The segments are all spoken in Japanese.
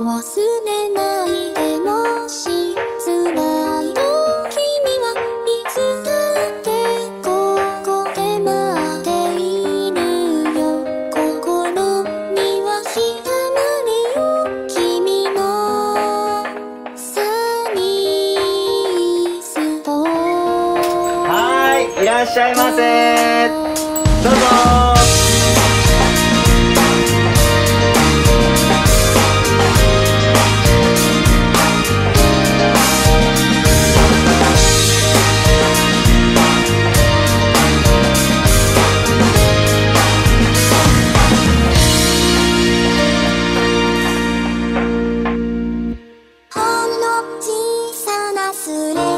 忘れないでもし辛い時にはいつだってここで待っているよ。心にはひたまりよ。君のサニースポはいいらっしゃいませどうぞ忘れ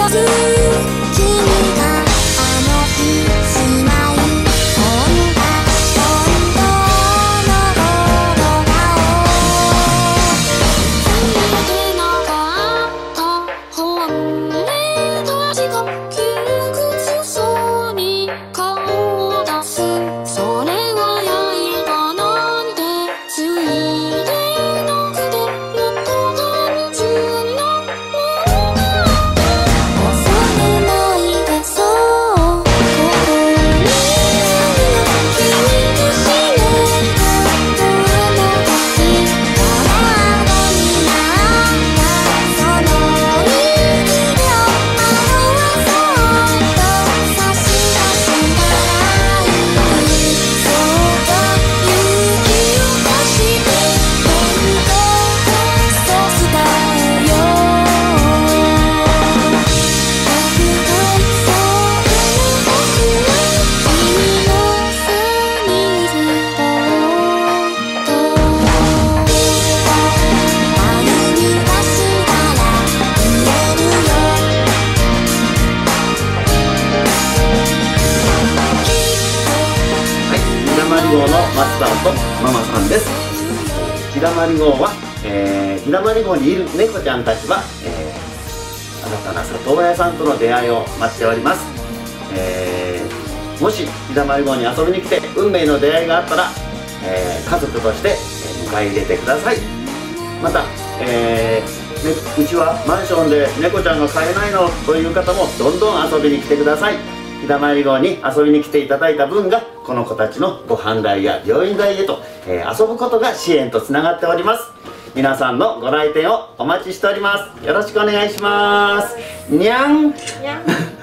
doesn't ひだまり号は、えー、ひだまり号にいる猫ちゃんたちは、えー、新たな里親さんとの出会いを待っております、えー、もしひだまり号に遊びに来て運命の出会いがあったら、えー、家族として迎え入れてください。また、えーね、うちはマンションで猫ちゃんが飼えないのという方もどんどん遊びに来てください。日だまり号に遊びに来ていただいた分がこの子たちのご飯代や病院代へと、えー、遊ぶことが支援とつながっております。皆さんのご来店をお待ちしております。よろしくお願いします。にゃん。にゃん。